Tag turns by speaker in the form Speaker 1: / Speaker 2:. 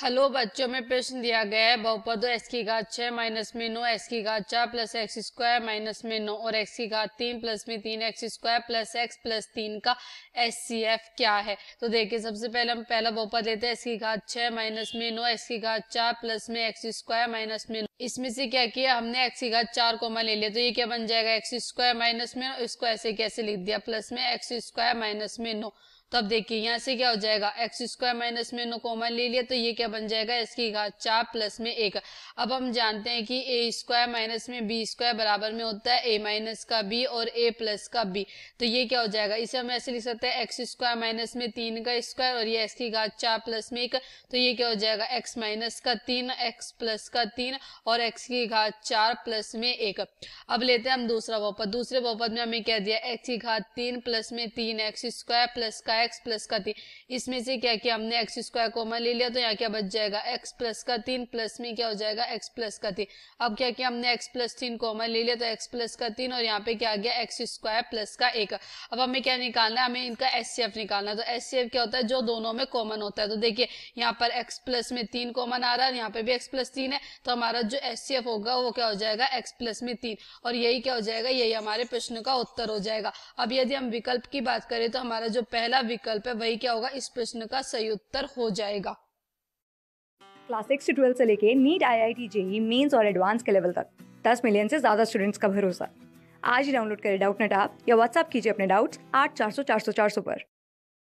Speaker 1: Hello बच्चों में प्रश्न दिया गया है बहुपद एक्स की घात छह माइनस में नौ एक्स की घात चार प्लस एक्स स्क्वायर माइनस में नौ और एक्स की घात तीन प्लस में तीन X square plus X plus तीन का एस सी एफ़ क्या है? तो देखिए, सबसे पहले हम पहला बहुपद लेते हैं एक्स की घात छह माइनस में नौ एक्स की घात चार प्लस में एक्स स्क्वायर माइनस में इसमें से क्या किया? हमने एक्स की घात चार कोमा ले लिया तो ये क्या बन जाएगा? एक्स स्क्वायर माइनस में इसको ऐसे कैसे लिख दिया? प्लस में एक्स स्क्वायर माइनस में नौ तो अब देखिए, यहाँ से क्या हो जाएगा? एक्स स्क्वायर माइनस में नो कॉमन ले लिया तो ये क्या बन जाएगा? इसकी घात चार प्लस में एक. अब हम जानते हैं कि ए स्क्वायर माइनस में बी स्क्वायर बराबर में होता है ए माइनस का बी और ए प्लस का बी तो ये क्या हो जाएगा? इसे हम ऐसे लिख सकते हैं एक्स स्क्वायर माइनस में तीन का स्क्वायर और ये एक्स की घात चार प्लस में एक. तो ये क्या हो जाएगा? एक्स माइनस का तीन एक्स प्लस का तीन और एक्स की घात चार प्लस में एक। अब लेते हैं हम दूसरा बहुपद। दूसरे बहुपद में हमें कह दिया? एक्स की घात तीन प्लस में तीन एक्स स्क्वायर प्लस का एक्स प्लस का तीन। इसमें से क्या किया हमने? एक्स स्क्वायर कॉमन ले लिया तो यहाँ क्या बच जाएगा? एक्स प्लस का तीन प्लस में क्या हो जाएगा? एक्स प्लस का तीन। अब क्या किया हमने? एक्स प्लस तीन कॉमन ले लिया तो एक्स प्लस का तीन और यहाँ पे क्या आ गया? एक्स स्क्वायर प्लस का एक। अब हमें क्या निकालना है? हमें इनका एस निकालना है। तो एस क्या होता है? जो दोनों में कॉमन होता है। तो देखिए, यहाँ पर एक्स प्लस में तीन कॉमन आ रहा है यहाँ पे भी एक्स प्लस तीन है। तो हमारा जो एस होगा, वो क्या हो जाएगा? एक्स प्लस में तीन। और यही क्या हो जाएगा? यही हमारे प्रश्न का उत्तर हो जाएगा। अब यदि हम विकल्प की बात करें तो हमारा जो पहला विकल्प है, वही क्या होगा? इस प्रश्न का सही उत्तर हो जाएगा।
Speaker 2: क्लास सिक्स से ट्वेल्थ से लेके NEET I I T JEE mains और एडवांस के लेवल तक। दस मिलियन से ज़्यादा स्टूडेंट्स का भरोसा। आज ही डाउनलोड करें डाउट नेट आप या व्हाट्सअप कीजिए अपने डाउट्स आठ चार सौ चार सौ चार सौ पर।